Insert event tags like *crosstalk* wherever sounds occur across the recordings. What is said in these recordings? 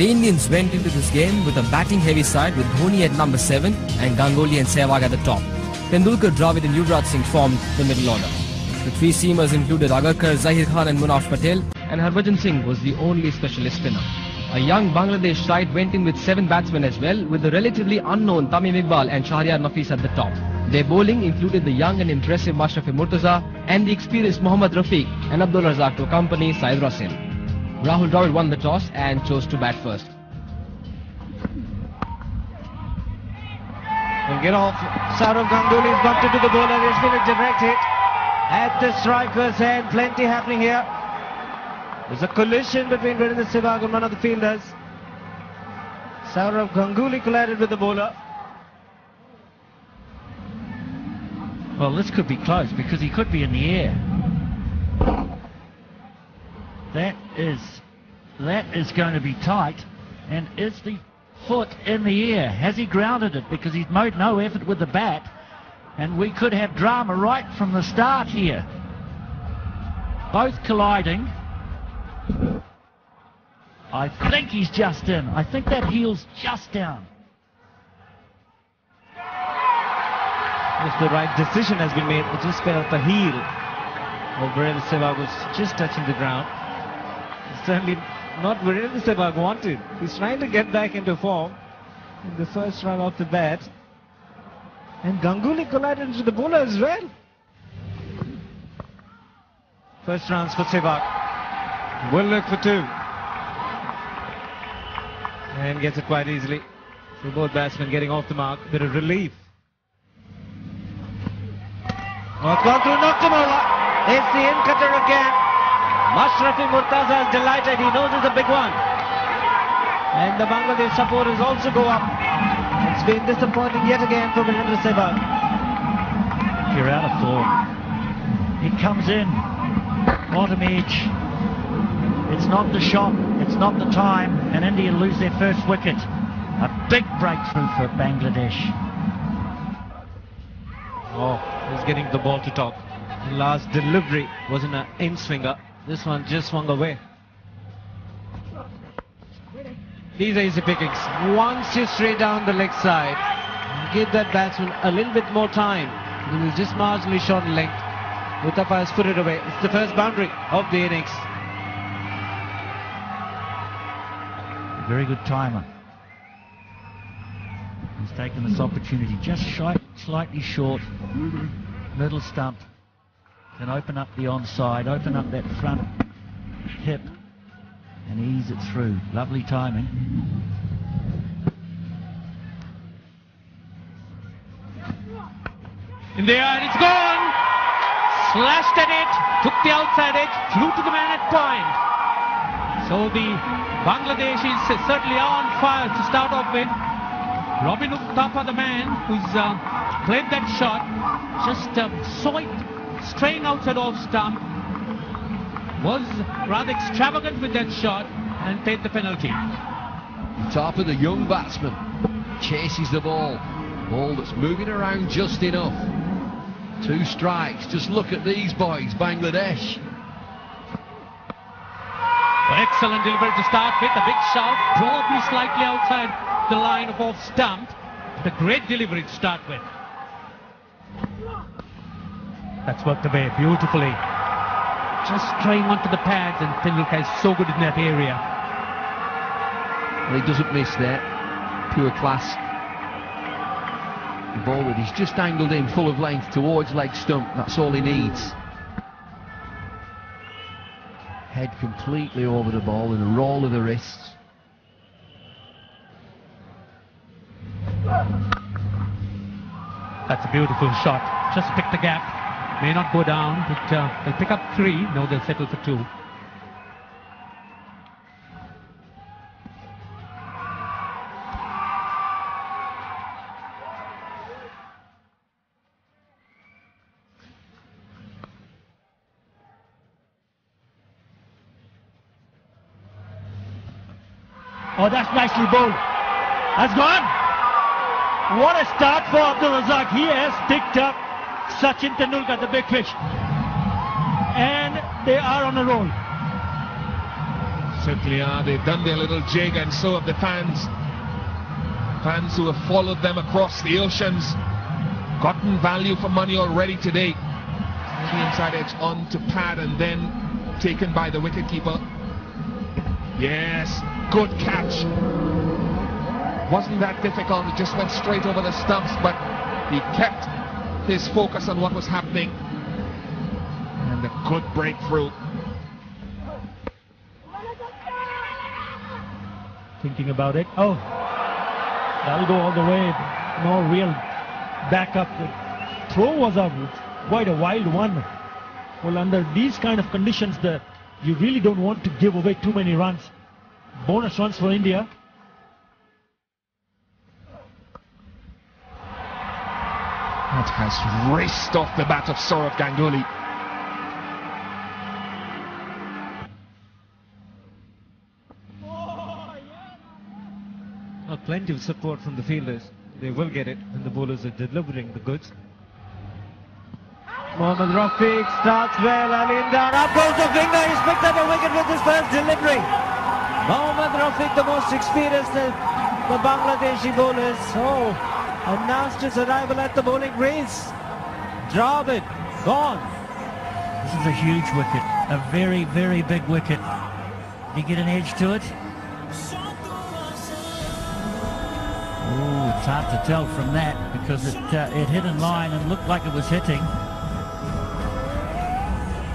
The Indians went into this game with a batting heavy side with Dhoni at number 7 and Ganguly and Sehwag at the top. Tendulkar, Dravid and Yuvraj Singh formed the middle order. The three seamers included Agarkar, Zaheer Khan and Munaf Patel and Harbhajan Singh was the only specialist spinner. A young Bangladesh side went in with seven batsmen as well with the relatively unknown Tamim Iqbal and Shahriar Nafees at the top. Their bowling included the young and impressive Mashrafe Mortaza and the experienced Mohammad Rafiq and Abdur Razzak to accompany Syed Rasel. Rahul Dravid won the toss and chose to bat first. Will get off. Saurav Ganguly is bumped into the bowler. There's been a direct hit at the striker's hand. Plenty happening here. There's a collision between Virendra Sehwag and one of the fielders. Saurav Ganguly collided with the bowler. Well, this could be close because he could be in the air. That is, that is going to be tight. And is the foot in the air? Has he grounded it? Because he's made no effort with the bat. And we could have drama right from the start here. Both colliding. I think he's just in. I think that heel's just down. If the right decision has been made, it just felt the heel Virendra Sehwag was just touching the ground. Certainly not Virendra Sehwag wanted. He's trying to get back into form in the first run off the bat. And Ganguly collided into the bowler as well. First runs for Sehwag. Will look for two. And gets it quite easily. So both batsmen getting off the mark. Bit of relief. It's gone through, over. It's the in cutter again. Mashrafe Mortaza is delighted. He knows it's a big one. And the Bangladesh supporters also go up. It's been disappointing yet again for Virendra Sehwag. You're out of form. He comes in. Bottom edge. It's not the shot. It's not the time. And India lose their first wicket. A big breakthrough for Bangladesh. Oh, he's getting the ball to top. The last delivery was in an in swinger. This one just swung away. These are easy pickings. Once you straight down the leg side, give that batsman a little bit more time. He was just marginally short length. Uthappa has put it away. It's the first boundary of the innings. Very good timer. He's taken this opportunity just shy, slightly short. Middle stump. Can open up the onside, open up that front hip and ease it through. Lovely timing. In the air, it's gone. Slashed at it, took the outside edge, flew to the man at point. So the Bangladesh is certainly on fire to start off with. Robin Uthappa, the man who's uh, played that shot, just uh, saw it straying outside off stump, was rather extravagant with that shot and paid the penalty. Top of the young batsman chases the ball. Ball that's moving around just enough. Two strikes. Just look at these boys, Bangladesh. Excellent delivery to start with. A big shot, probably slightly outside the line of off stump. But a great delivery to start with. That's worked away beautifully. Just trying onto the pads and Tendulkar is so good in that area. Well, he doesn't miss there. Pure class. The ball that he's just angled in full of length towards leg stump. That's all he needs. Head completely over the ball and a roll of the wrists. That's a beautiful shot. Just pick the gap. May not go down, but uh, they'll pick up three. No, they'll settle for two. Oh, that's nicely bowled. That's gone. What a start for Abdur Razzak. He has picked up Sachin Tendulkar, the big fish. And they are on a roll. Certainly are. They've done their little jig, and so have the fans. Fans who have followed them across the oceans, gotten value for money already today. The inside edge on to pad and then taken by the wicketkeeper. Yes, good catch. Wasn't that difficult, it just went straight over the stumps, but he kept his focus on what was happening. And a good breakthrough. Thinking about it. Oh, that'll go all the way. No real backup. The throw was a quite a wild one. Well, under these kind of conditions, the you really don't want to give away too many runs. Bonus runs for India. That has raced off the bat of Saurav Ganguly. Well, plenty of support from the fielders. They will get it when the bowlers are delivering the goods. Mohammad Rafiq starts well and in there. Up goes the finger. He's picked up a wicket with his first delivery. Mohammad Rafiq, the most experienced of the Bangladeshi bowlers. Oh, announced his arrival at the bowling greens. Dravid, gone. This is a huge wicket. A very, very big wicket. Did he get an edge to it? Oh, it's hard to tell from that because it uh, it hit in line and looked like it was hitting.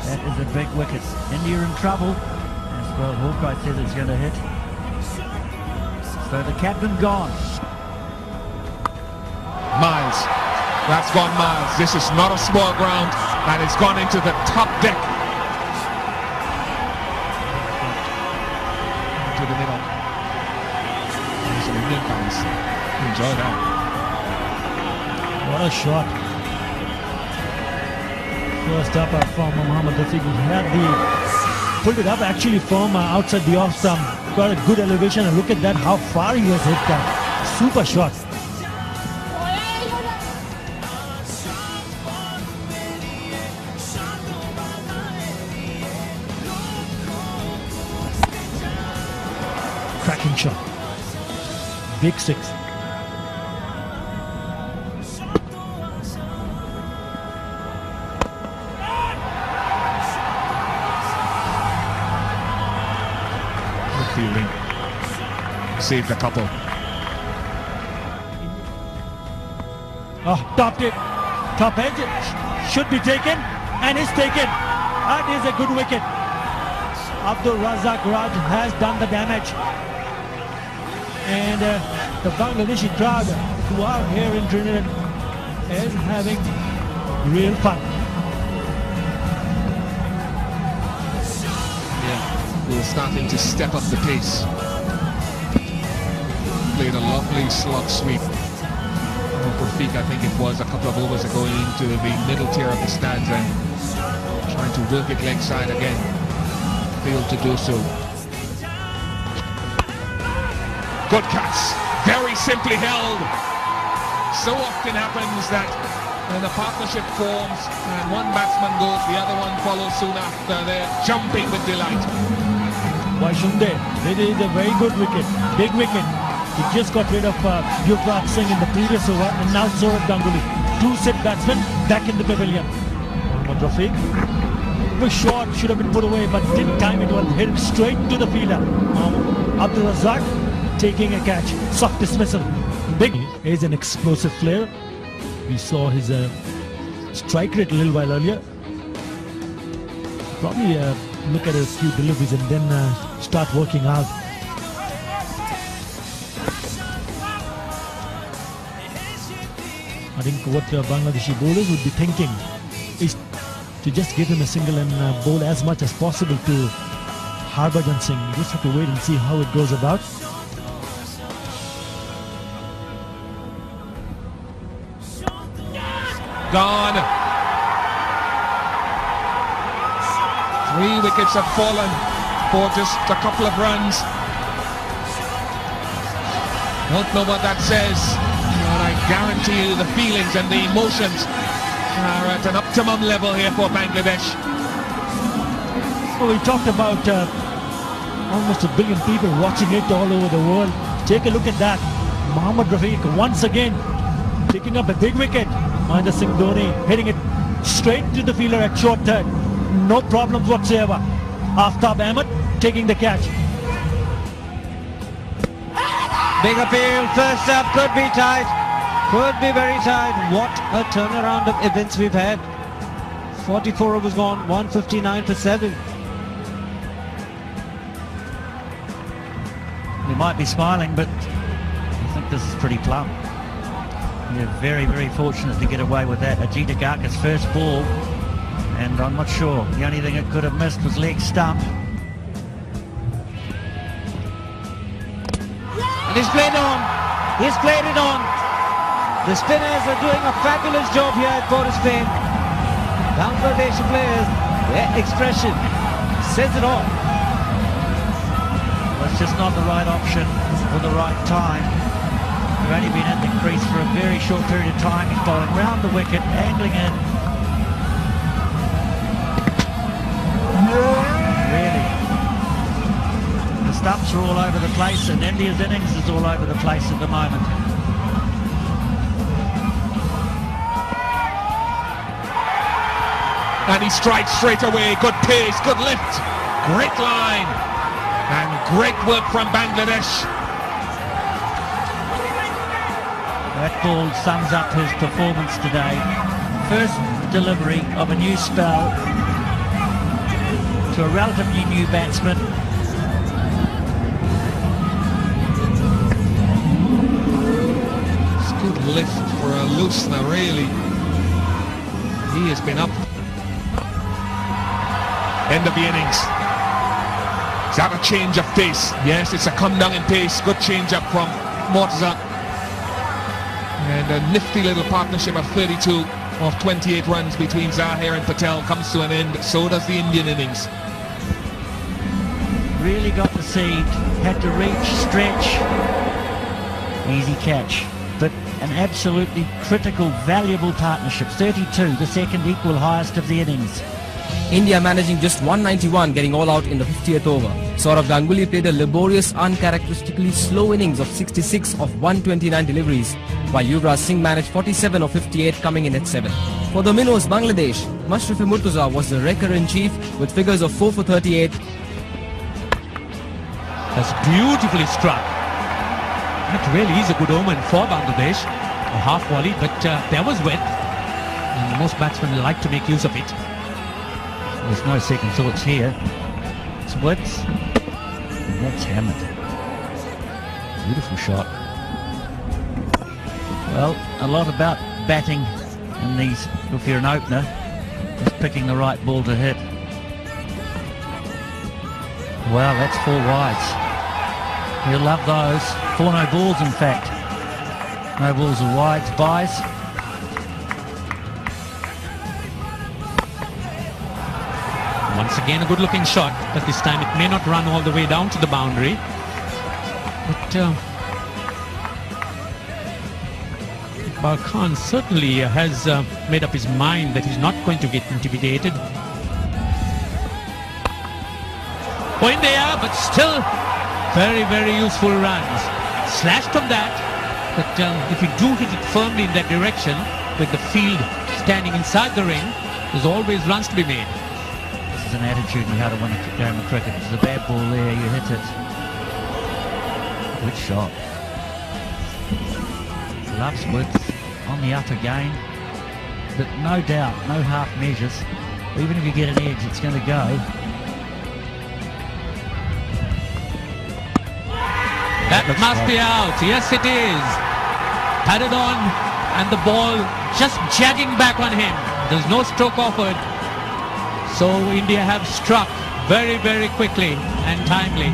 That is a big wicket. India in trouble. As well, Hawkeye says it's going to hit. So the captain gone. Miles. That's gone Miles. This is not a small ground and it's gone into the top deck. To the middle. Some Indian. Enjoy that. What a shot. First up from Muhammad Rafiq. He had the pulled it up actually from uh, outside the off stump. Got a good elevation and look at that how far he has hit that. Super shot. Big six. Saved a couple. Oh, topped it. Top edge. Should be taken. And is taken. That is a good wicket. Abdur Razzak Raj has done the damage. And uh, the Bangladeshi crowd who are here in Trinidad is having real fun. Yeah, we're starting to step up the pace. Played a lovely slot sweep. Rafiq, I think it was a couple of overs ago into the middle tier of the stands and trying to work it leg side again. Failed to do so. Good cuts. Very simply held. So often happens that when a partnership forms and one batsman goes, the other one follows soon after. They're jumping with delight. Why shouldn't they? Did a very good wicket. Big wicket. He just got rid of uh, Yuvraj Singh in the previous over and now Saurav Ganguly. Two set batsmen back in the pavilion. Mohammad Rafiq was should have been put away but didn't time it well. Hit straight to the fielder. Um, Abdur Razzak taking a catch. Soft dismissal. Big is an explosive player. We saw his uh, strike rate a little while earlier. Probably uh, look at a few deliveries and then uh, start working out. I think what uh, Bangladeshi bowlers would be thinking is to just give him a single and uh, bowl as much as possible to Harbhajan Singh. You just have to wait and see how it goes about. Gone. Three wickets have fallen for just a couple of runs. Don't know what that says, but I guarantee you the feelings and the emotions are at an optimum level here for Bangladesh. Well, we talked about uh, almost a billion people watching it all over the world. Take a look at that. Mohammad Rafiq once again picking up a big wicket. Mahendra Singh Dhoni hitting it straight to the fielder at short third. No problems whatsoever. Aftab Ahmed taking the catch. Big appeal, first up, could be tight. Could be very tight. What a turnaround of events we've had. 44 overs gone, 159 for 7. You might be smiling, but I think this is pretty plumb. You're very, very fortunate to get away with that. Ajit Agarkar's first ball, and I'm not sure. The only thing it could have missed was leg stump. And he's played on. He's played it on. The spinners are doing a fabulous job here at Port of Spain. Bangladeshi players, their expression says it all. Well, it's just not the right option for the right time. We've only been in the crease for a very short period of time. He's bowling round the wicket, angling in. Really. The stumps are all over the place and India's innings is all over the place at the moment. And he strikes straight away. Good pace, good lift. Great line. And great work from Bangladesh. That ball sums up his performance today. First delivery of a new spell to a relatively new batsman. It's good lift for a loosener, really. He has been up. End of the innings. Is that a change of pace? Yes, it's a come down in pace. Good change up from Mortaza. And a nifty little partnership of 32 of 28 runs between Zaheer and Patel comes to an end. So does the Indian innings. Really got the seed, had to reach, stretch. Easy catch. But an absolutely critical, valuable partnership. 32, the second equal highest of the innings. India managing just 191 getting all out in the 50th over. Saurav Ganguly played a laborious, uncharacteristically slow innings of 66 of 129 deliveries, while Yuvraj Singh managed 47 of 58 coming in at 7. For the Minnows, Bangladesh, Mashrafe Mortaza was the wrecker-in-chief with figures of 4 for 38. That's beautifully struck. That really is a good omen for Bangladesh. A half volley, but uh, there was width. And most batsmen like to make use of it. There's no second thoughts here. It's Woods. And that's hammered. Beautiful shot. Well, a lot about batting in these, if you're an opener, is picking the right ball to hit. Well, that's four wides. You'll love those. Four no balls, in fact. No balls or wides. Buys. Once again, a good looking shot, but this time it may not run all the way down to the boundary. But uh, certainly uh, has uh, made up his mind that he's not going to get intimidated. Point in there, but still very, very useful runs. Slashed from that, but um, if you do hit it firmly in that direction, with the field standing inside the ring, there's always runs to be made. An attitude in how to win a game of cricket. There's a bad ball there, you hit it. Good shot. Loves width on the up again. But no doubt, no half measures. Even if you get an edge, it's going to go. That Looks must right. be out. Yes, it is. Padded on, and the ball just jagging back on him. There's no stroke offered. So India have struck very, very quickly and timely.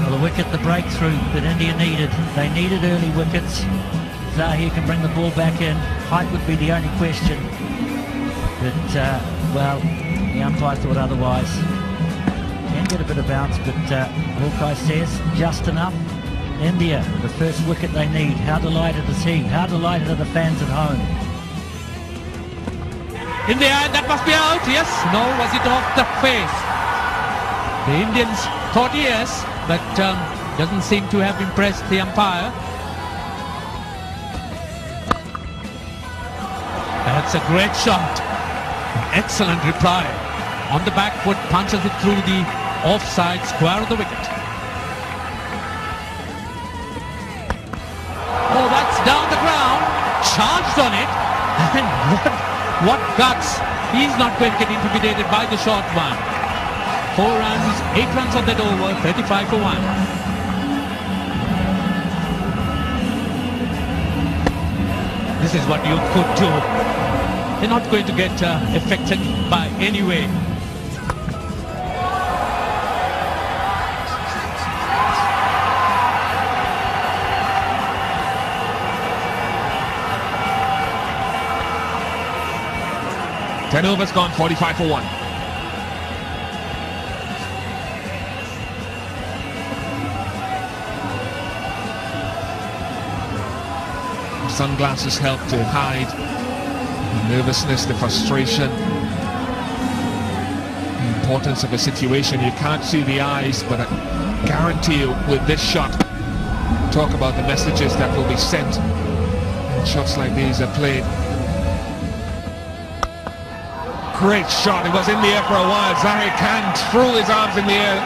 Well, the wicket, the breakthrough that India needed. They needed early wickets. Zaheer can bring the ball back in. Height would be the only question. But, uh, well, the umpire thought otherwise. Can get a bit of bounce, but uh, says just enough. India, the first wicket they need. How delighted is he? How delighted are the fans at home? In the end, that must be out. Yes. No, was it off the face? The Indians thought yes, but um, doesn't seem to have impressed the umpire. That's a great shot. Excellent reply. On the back foot, punches it through the offside square of the wicket. Oh, that's down the ground. Charged on it. *laughs* And what, what guts. He's not going to get intimidated by the short one. Four runs, eight runs on that over, 35 for one. This is what you could do. They're not going to get uh, affected by any way. Ten overs gone, 45 for one. Sunglasses help to hide the nervousness, the frustration, the importance of a situation. You can't see the eyes, but I guarantee you with this shot, talk about the messages that will be sent. Shots like these are played. Great shot. It was in the air for a while. Zaheer Khan threw his arms in the air.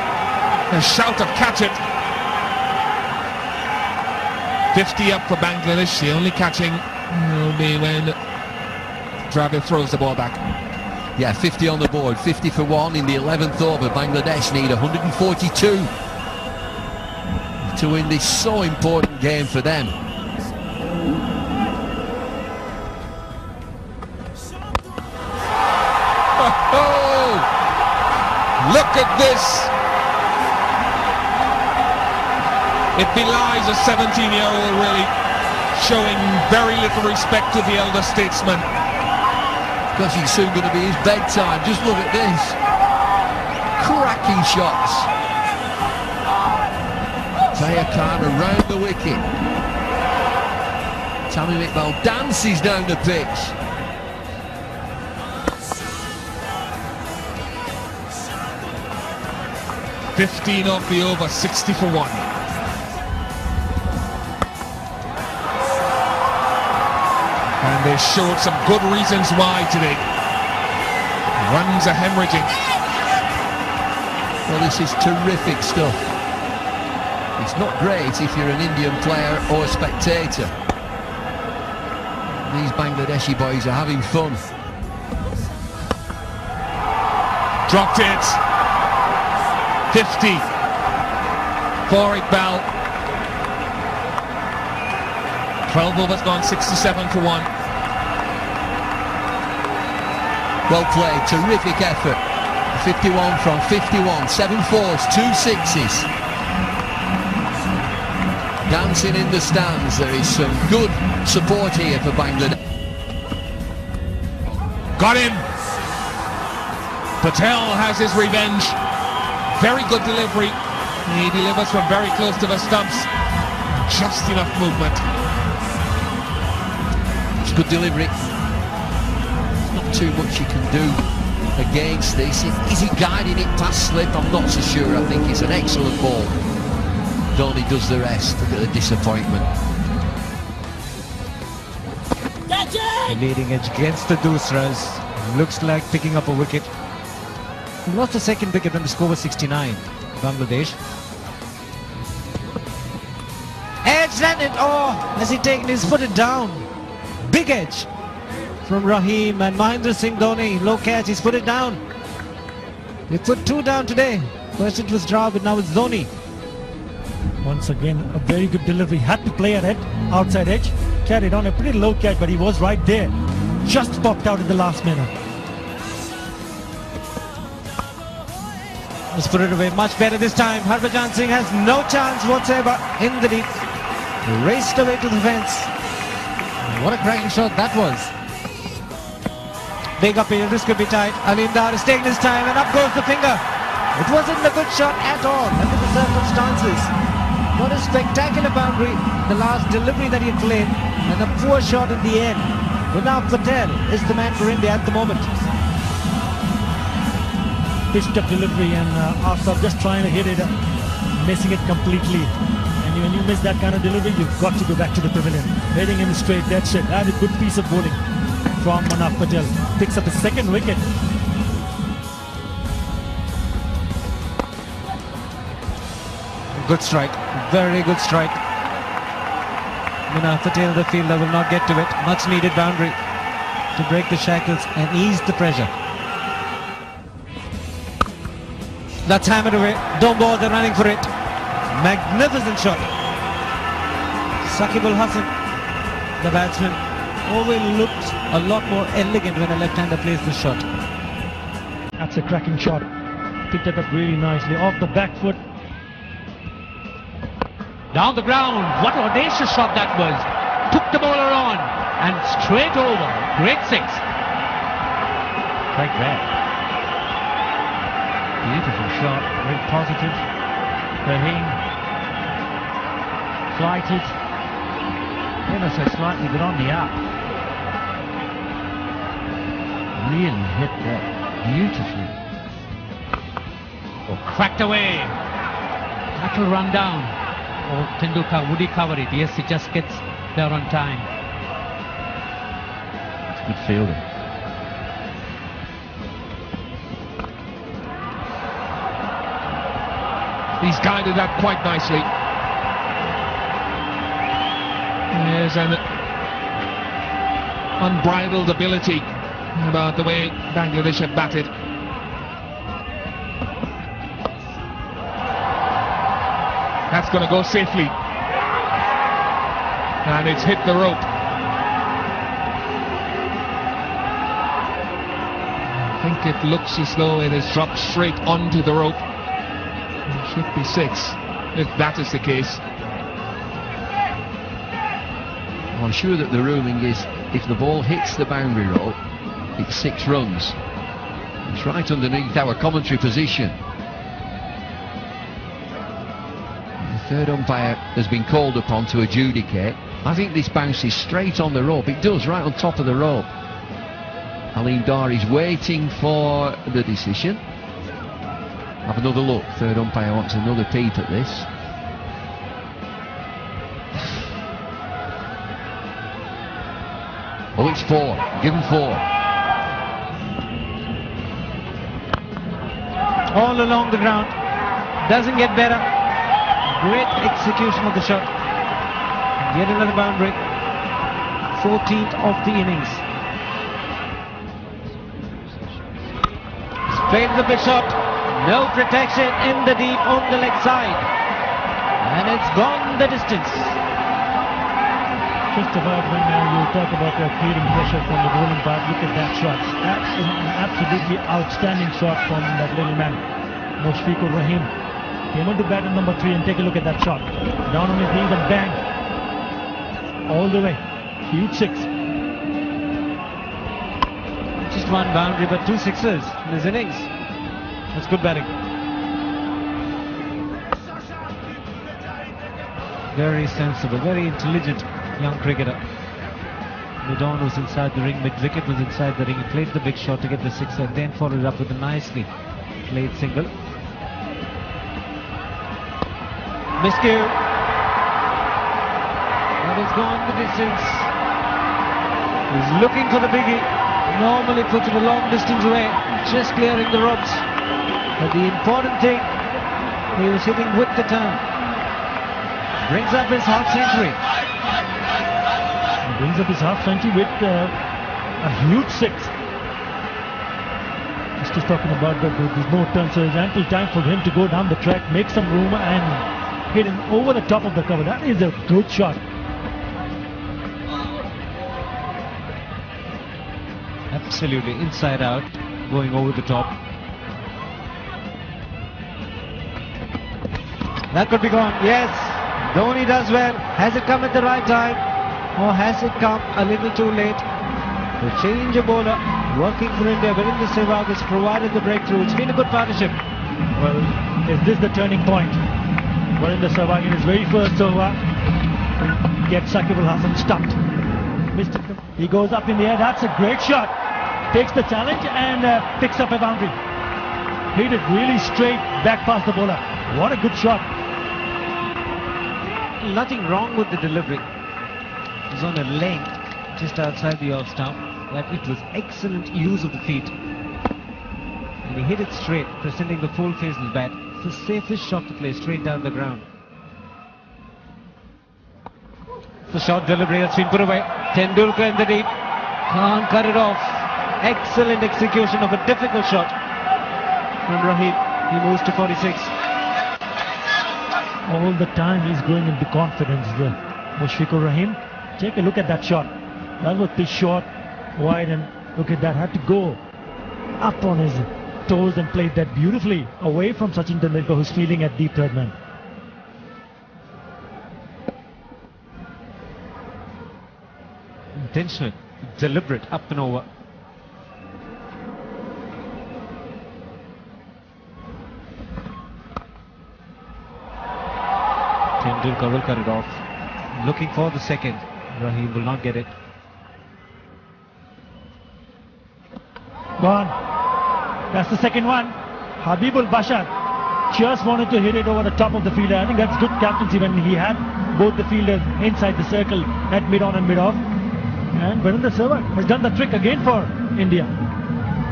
A shout of catch it. 50 up for Bangladesh. The only catching will be when Dravid throws the ball back. Yeah, 50 on the board, 50 for one in the 11th over. Bangladesh need 142 to win this so important game for them. It belies a 17-year-old really showing very little respect to the elder statesman. Because he's soon going to be his bedtime. Just look at this. Cracking shots. Zaheer Khan around the wicket. Tamim Iqbal dances down the pitch. Fifteen off the over, 60 for one. They showed some good reasons why today. Runs are hemorrhaging. Well, this is terrific stuff. It's not great if you're an Indian player or a spectator. These Bangladeshi boys are having fun. Dropped it. 50 for Iqbal. 12 overs gone, 67 for one. Well played, terrific effort. 51 from 51, seven fours, two sixes. Dancing in the stands, there is some good support here for Bangladesh. Got him. Patel has his revenge. Very good delivery. He delivers from very close to the stumps. Just enough movement. It's good delivery. There's not too much you can do against this. Is he guiding it past slip? I'm not so sure. I think it's an excellent ball. Dhoni does the rest. Look at the disappointment. Leading edge against the doosras. Looks like picking up a wicket. He lost the second wicket when the score was 69. Bangladesh. Edge landed. Oh, has he taken his footed down? Big edge from Rahim and Mahendra Singh Dhoni. Low catch. He's put it down. They put two down today. First it was Dravid, now it's Dhoni. Once again, a very good delivery. Had to play at it, outside edge. Carried on a pretty low catch, but he was right there. Just popped out at the last minute. Let's put it away much better this time. Harbhajan Singh has no chance whatsoever in the deep. Raced away to the fence. What a cracking shot that was. Big appeal, this could be tight. Aleem Dar is taking his time and up goes the finger. It wasn't a good shot at all under the circumstances. Not a spectacular boundary, the last delivery that he played, and a poor shot in the end. Now Patel is the man for India at the moment. pitched up delivery and uh, Asaf just trying to hit it, uh, missing it completely. And when you miss that kind of delivery, you've got to go back to the pavilion. Hitting him straight, that's it. That is a good piece of bowling from Munaf Patel. Picks up his second wicket. Good strike. Very good strike. Munaf Patel, the fielder, will not get to it. Much needed boundary to break the shackles and ease the pressure. That's hammered away. Don't bother running for it. Magnificent shot. Shakib al Hasan, the batsman, always looks a lot more elegant when a left-hander plays the shot. That's a cracking shot. Picked it up really nicely off the back foot. Down the ground. What an audacious shot that was. Took the bowler on and straight over. Great six. Like that. Beautiful shot, very positive. Rahim flighted ever so slightly, but on the up. Really hit that beautifully. Oh, cracked away. That will run down. Oh, Tendulkar, would he cover it? Yes, he just gets there on time. It's good fielding. He's guided that quite nicely. There's an unbridled ability about the way Bangladesh have batted. That's going to go safely. And it's hit the rope. I think it looks as though it has dropped straight onto the rope. It should be six, if that is the case. I'm sure that the ruling is if the ball hits the boundary rope, it's six runs. It's right underneath our commentary position. The third umpire has been called upon to adjudicate. I think this bounces straight on the rope. It does, right on top of the rope. Aleem Dar is waiting for the decision. Have another look. Third umpire wants another peep at this. *sighs* Oh, it's four. Give him four. All along the ground. Doesn't get better. Great execution of the shot. Yet another boundary. 14th of the innings. Straight the big shot. No protection in the deep on the leg side. And it's gone the distance. About when uh, you talk about uh, creating pressure from the bowling part, look at that shot. That is an absolutely outstanding shot from that little man, Mushfiqur Rahim. Came on to bat at number three and take a look at that shot. Down on his knees and bang. All the way. Huge six. Just one boundary, but two sixes in his innings. That's good batting. Very sensible, very intelligent young cricketer. Midon was inside the ring, mid-wicket was inside the ring. He played the big shot to get the six and then followed up with a nicely played single. Miscue. That has gone the distance. He's looking for the biggie. Normally puts it a long distance away, just clearing the ropes. But the important thing, he was hitting with the turn. Brings up his half century. Brings up his half century with uh, a huge six. Just just talking about that there's no turn, so there's ample time for him to go down the track, make some room, and hit him over the top of the cover. That is a good shot. Absolutely inside out, going over the top. That could be gone. Yes, Dhoni does well. Has it come at the right time? Or has it come a little too late? The change of bowler working for India. Virendra Sehwag has provided the breakthrough. It's been a good partnership. Well, is this the turning point? Virendra Sehwag in his very first over gets Shakib al Hasan stumped. Mr. He goes up in the air. That's a great shot. Takes the challenge and uh, picks up a boundary. hit it really straight back past the bowler. What a good shot. Nothing wrong with the delivery. On a length just outside the off stump. But it was excellent use of the feet. And he hit it straight, presenting the full face of the bat. It's the safest shot to play straight down the ground. The short delivery that's been put away. Tendulkar in the deep. Can't cut it off. Excellent execution of a difficult shot from Rahim. He moves to 46. All the time he's growing into confidence, Mushfiqur Rahim. Take a look at that shot. That was pitch short, wide, and look at that. Had to go up on his toes and played that beautifully away from Sachin Tendulkar, who's feeling at deep third man. Intentional, deliberate, up and over. Tendulkar will cut it off. Looking for the second. Rahim will not get it. Gone. That's the second one. Habibul Bashar just wanted to hit it over the top of the fielder. I think that's good captaincy when he had both the fielders inside the circle at mid-on and mid-off. And Virendra Sehwag has done the trick again for India.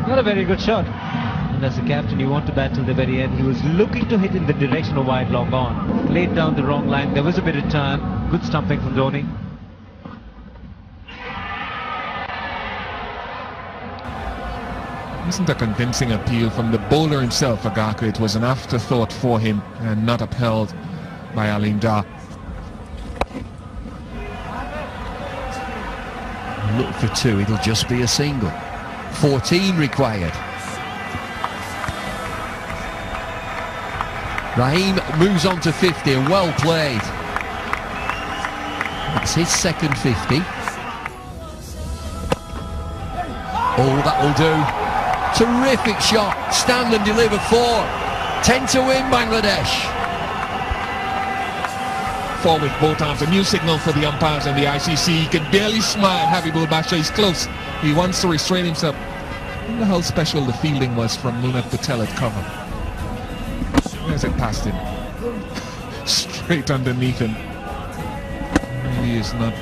Not a very good shot. And as a captain, you want to bat till the very end. He was looking to hit in the direction of wide long on. Laid down the wrong line. There was a bit of turn. Good stumping from Dhoni. Isn't a convincing appeal from the bowler himself, Agarkar. It was an afterthought for him and not upheld by Aleem Dar. Look for two, it'll just be a single. 14 required. Rahim moves on to 50 and well played. It's his second 50. Oh, that'll do. Terrific shot. Stand and deliver four. 10 to win Bangladesh. four Forward both arms. A new signal for the umpires and the ICC. He can barely smile. Habibul Bashar is close. He wants to restrain himself. Wonder how special the fielding was from Munaf Patel at cover. Where's it past him? *laughs* Straight underneath him. Maybe is not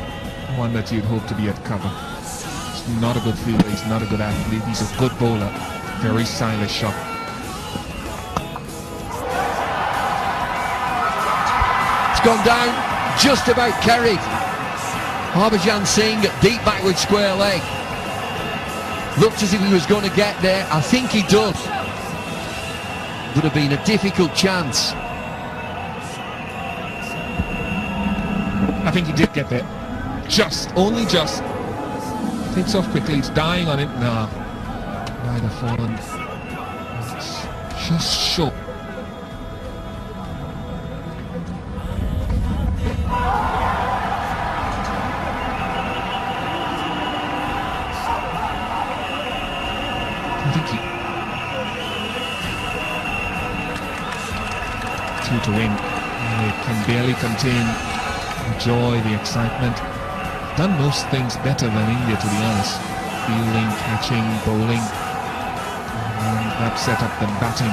one that you'd hope to be at cover. He's not a good fielder. He's not a good athlete. He's a good bowler. Very stylish shot. It's gone down, just about carried. Harbhajan Singh, deep backward square leg. Looked as if he was going to get there. I think he does. Would have been a difficult chance. I think he did get there. Just, only just. Takes off quickly. It's dying on it. Might have fallen. Just short. Two to win. They can barely contain the joy, the excitement. Done most things better than India, to be honest. Fielding, catching, bowling. And that set up the batting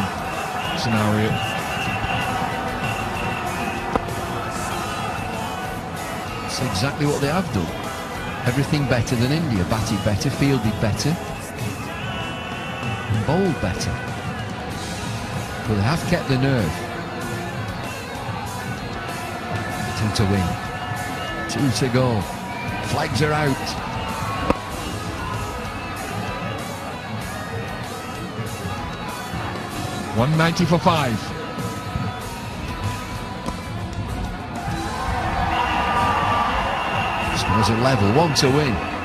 scenario. It's exactly what they have done. Everything better than India. Batted better, fielded better, and bowled better. But they have kept the nerve. Two to win. Two to go. Flags are out. One ninety for five. Scores a level. One to win.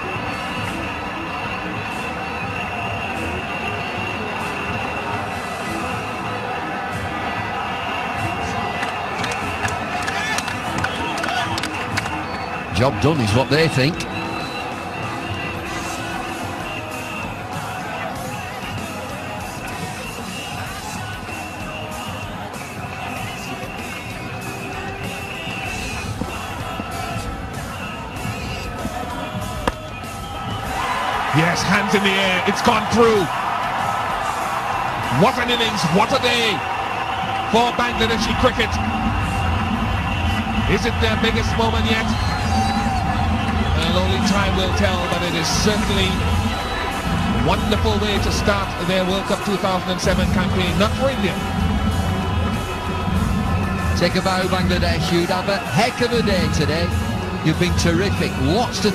Job done is what they think. Yes, hands in the air. It's gone through. What an innings, what a day for Bangladeshi cricket. Is it their biggest moment yet? Time will tell, but it is certainly a wonderful way to start their World Cup 2007 campaign, not for India. Take a bow, Bangladesh. You'd have a heck of a day today. You've been terrific. Lots to